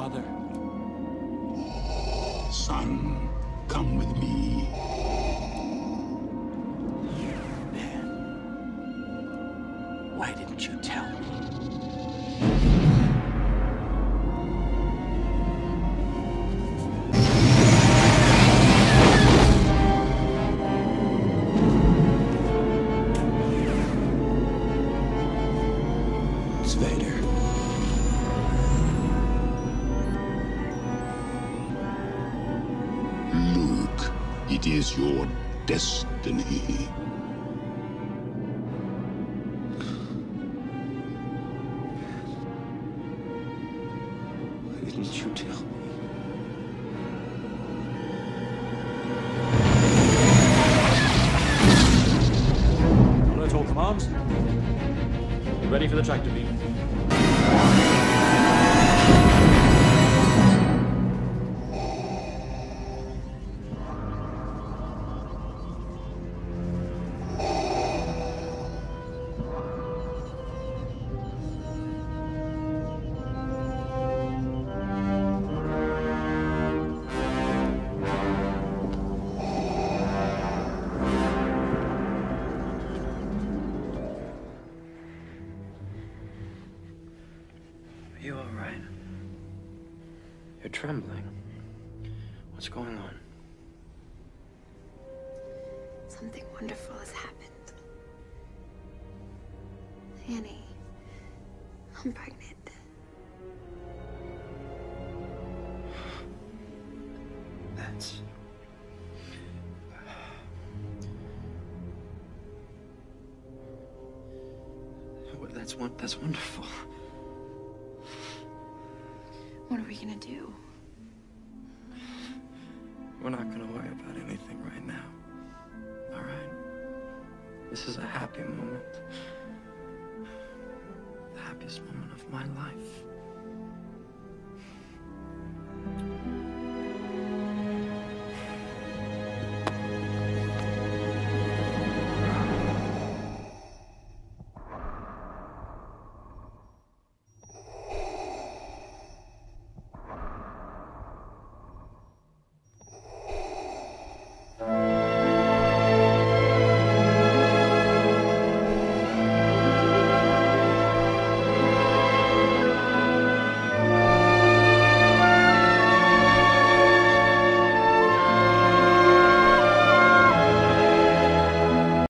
Father. Son, come with me. Ben, why didn't you tell me? It is your destiny. Why didn't you tell me? Alert all commands. Ready for the tractor beam. Are you alright? You're trembling. What's going on? Something wonderful has happened. Annie, I'm pregnant. That's. That's one. That's wonderful. We gonna do? We're not gonna worry about anything right now. All right. This is a happy moment. The happiest moment of my life.